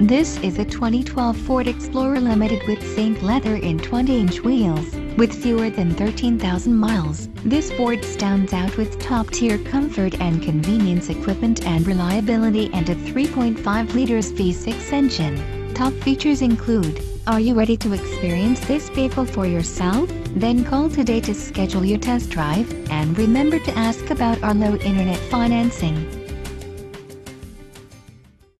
This is a 2012 Ford Explorer Limited with SYNC Leather in 20-inch wheels. With fewer than 13,000 miles, this Ford stands out with top-tier comfort and convenience equipment and reliability and a 3.5 liters V6 engine. Top features include, are you ready to experience this vehicle for yourself? Then call today to schedule your test drive, and remember to ask about our low internet financing.